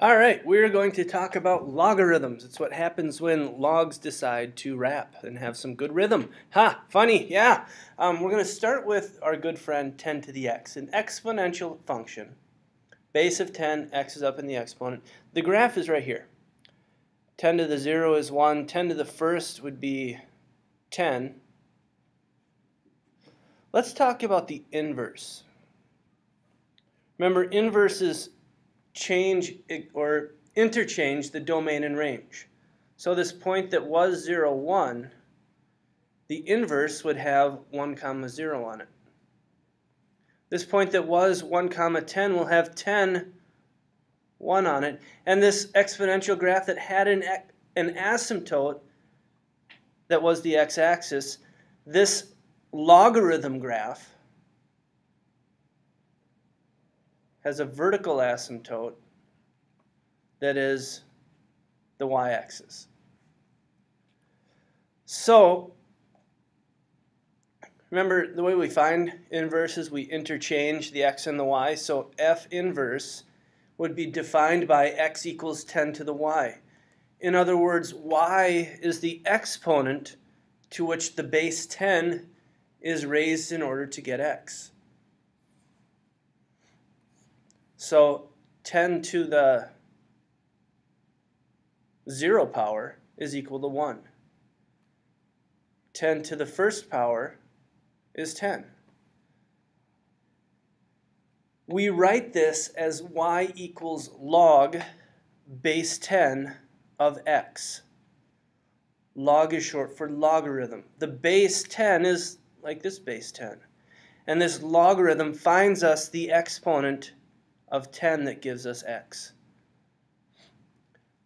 All right, we're going to talk about logarithms. It's what happens when logs decide to rap and have some good rhythm. Ha, funny, yeah. Um, we're going to start with our good friend 10 to the x, an exponential function. Base of 10, x is up in the exponent. The graph is right here. 10 to the 0 is 1. 10 to the first would be 10. Let's talk about the inverse. Remember, inverses change or interchange the domain and range. So this point that was 0, 1, the inverse would have 1 comma 0 on it. This point that was 1 comma 10 will have 10 1 on it. And this exponential graph that had an, an asymptote that was the x-axis, this logarithm graph has a vertical asymptote that is the y-axis. So, remember the way we find inverses, we interchange the x and the y. So f inverse would be defined by x equals 10 to the y. In other words, y is the exponent to which the base 10 is raised in order to get x. So 10 to the 0 power is equal to 1. 10 to the first power is 10. We write this as y equals log base 10 of x. Log is short for logarithm. The base 10 is like this base 10. And this logarithm finds us the exponent of 10 that gives us x.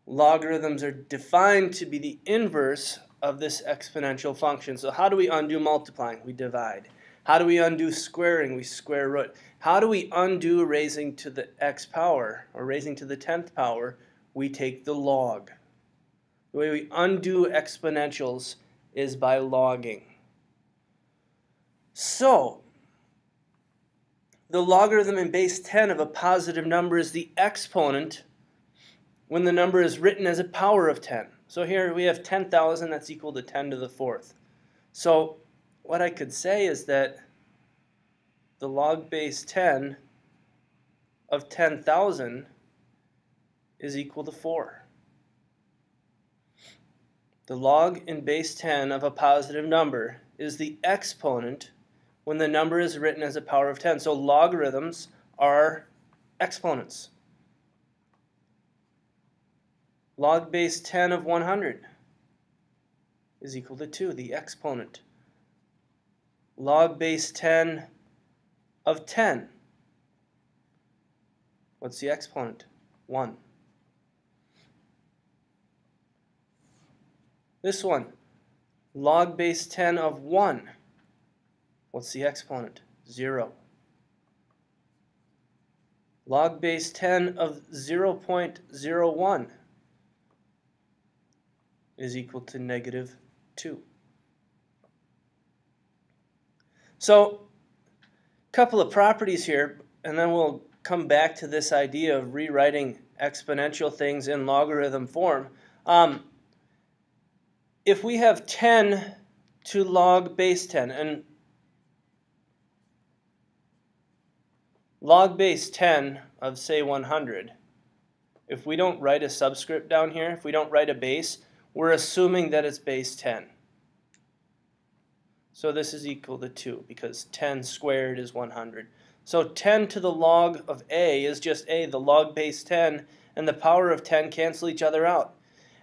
Logarithms are defined to be the inverse of this exponential function. So how do we undo multiplying? We divide. How do we undo squaring? We square root. How do we undo raising to the x power, or raising to the 10th power? We take the log. The way we undo exponentials is by logging. So, the logarithm in base 10 of a positive number is the exponent when the number is written as a power of 10. So here we have 10,000, that's equal to 10 to the fourth. So what I could say is that the log base 10 of 10,000 is equal to 4. The log in base 10 of a positive number is the exponent when the number is written as a power of 10. So logarithms are exponents. Log base 10 of 100 is equal to 2, the exponent. Log base 10 of 10. What's the exponent? 1. This one, log base 10 of 1. What's the exponent? 0. Log base 10 of 0 0.01 is equal to negative 2. So, a couple of properties here, and then we'll come back to this idea of rewriting exponential things in logarithm form. Um, if we have 10 to log base 10, and log base 10 of say 100, if we don't write a subscript down here, if we don't write a base, we're assuming that it's base 10. So this is equal to 2 because 10 squared is 100. So 10 to the log of a is just a. The log base 10 and the power of 10 cancel each other out.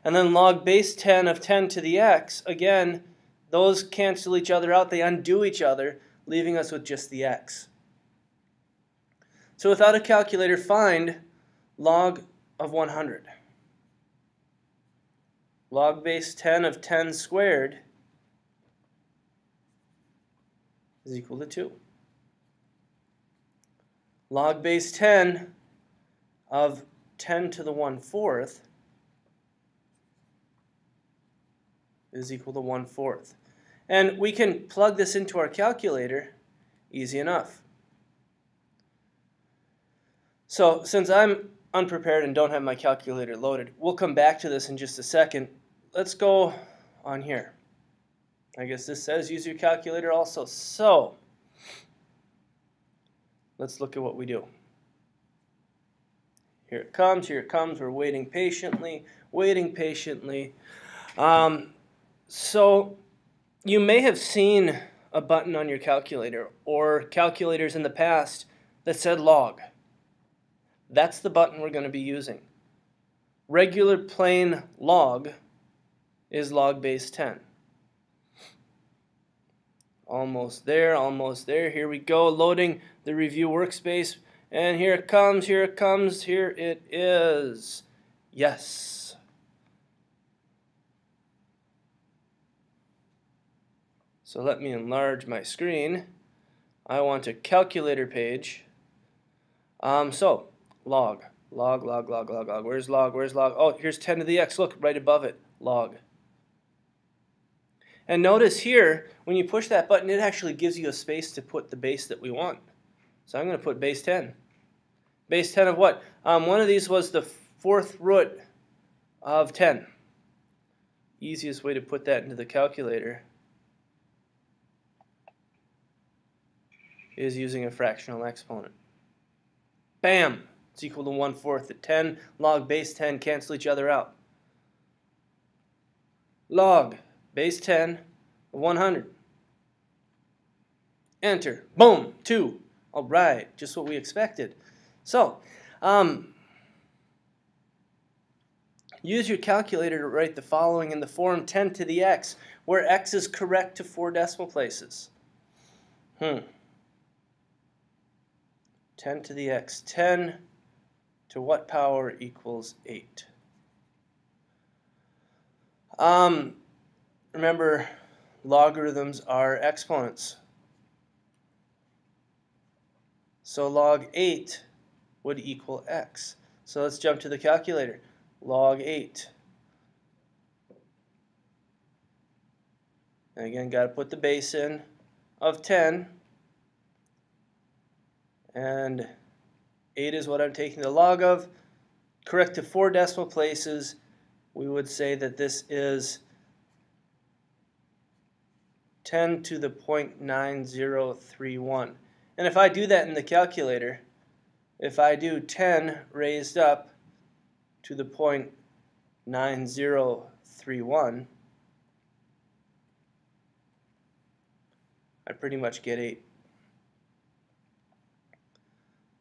And then log base 10 of 10 to the x, again, those cancel each other out. They undo each other, leaving us with just the x. So without a calculator, find log of 100. Log base 10 of 10 squared is equal to 2. Log base 10 of 10 to the 1 fourth is equal to 1 fourth. And we can plug this into our calculator easy enough. So since I'm unprepared and don't have my calculator loaded. We'll come back to this in just a second. Let's go on here. I guess this says use your calculator also. So, let's look at what we do. Here it comes, here it comes. We're waiting patiently, waiting patiently. Um, so, you may have seen a button on your calculator or calculators in the past that said log. That's the button we're going to be using. Regular plain log is log base 10. Almost there, almost there. Here we go, loading the review workspace. And here it comes, here it comes, here it is. Yes. So let me enlarge my screen. I want a calculator page. Um, so, log, log, log, log, log, log. Where's log, where's log? Oh, here's 10 to the x. Look, right above it, log. And notice here, when you push that button, it actually gives you a space to put the base that we want. So I'm going to put base 10. Base 10 of what? Um, one of these was the fourth root of 10. Easiest way to put that into the calculator is using a fractional exponent. Bam! It's equal to 1 fourth. At 10 log base 10 cancel each other out. Log base 10 of 100. Enter. Boom. 2. All right. Just what we expected. So, um, use your calculator to write the following in the form 10 to the x, where x is correct to four decimal places. Hmm. 10 to the x. 10 to what power equals 8? Um, remember, logarithms are exponents. So log 8 would equal x. So let's jump to the calculator. Log 8. And again, got to put the base in of 10. And 8 is what I'm taking the log of. Correct to four decimal places, we would say that this is 10 to the 0.9031. And if I do that in the calculator, if I do 10 raised up to the 0.9031, I pretty much get 8.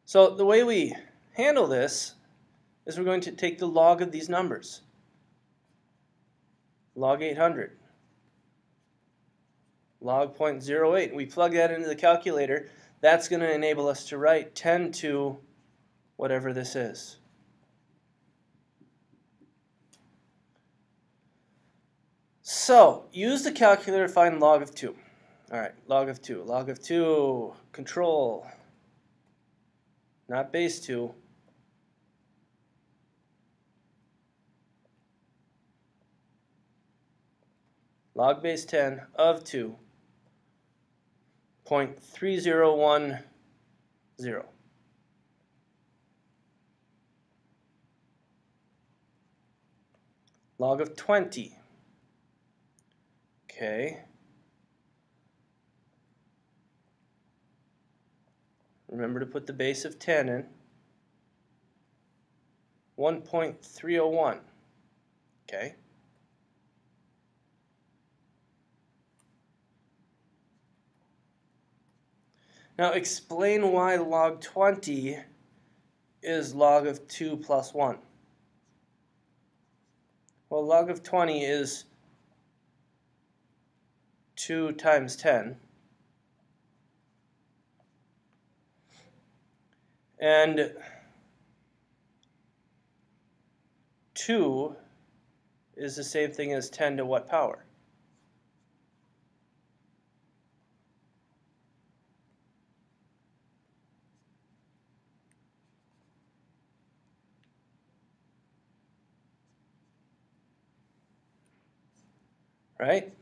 So the way we handle this is we're going to take the log of these numbers. Log 800 log 0.08. We plug that into the calculator. That's going to enable us to write 10 to whatever this is. So, use the calculator to find log of 2. All right, log of 2. Log of 2, control, not base 2. Log base 10 of 2. 0.3010. Log of 20. Okay. Remember to put the base of 10 in. 1.301. Okay. Now explain why log 20 is log of 2 plus 1. Well, log of 20 is 2 times 10. And 2 is the same thing as 10 to what power? right?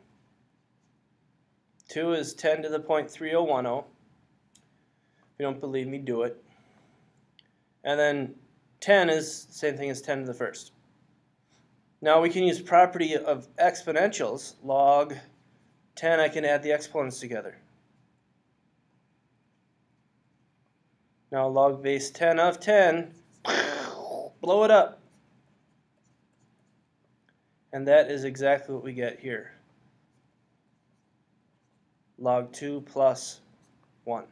2 is 10 to the point 3010. If you don't believe me, do it. And then 10 is the same thing as 10 to the first. Now we can use property of exponentials, log 10, I can add the exponents together. Now log base 10 of 10, blow it up. And that is exactly what we get here. Log 2 plus 1.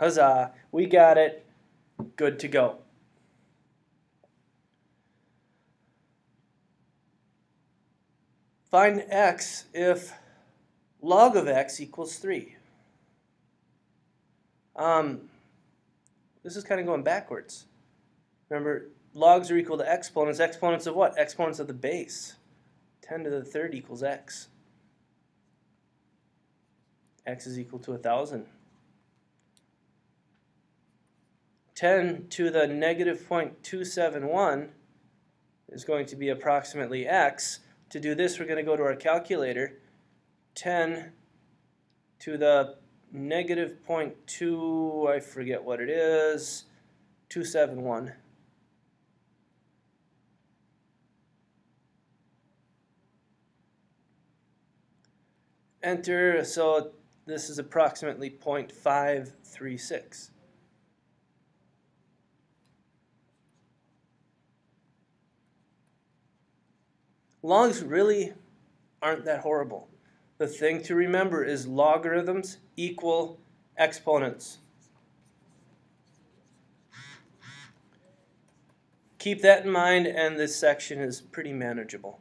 Huzzah, we got it. Good to go. Find x if log of x equals 3. Um, this is kind of going backwards. Remember, logs are equal to exponents. Exponents of what? Exponents of the base. 10 to the third equals x. x is equal to 1,000. 10 to the negative 0.271 is going to be approximately x. To do this, we're going to go to our calculator. 10 to the negative 0.2, I forget what it is, 271. Enter, so this is approximately 0.536. Logs really aren't that horrible. The thing to remember is logarithms equal exponents. Keep that in mind and this section is pretty manageable.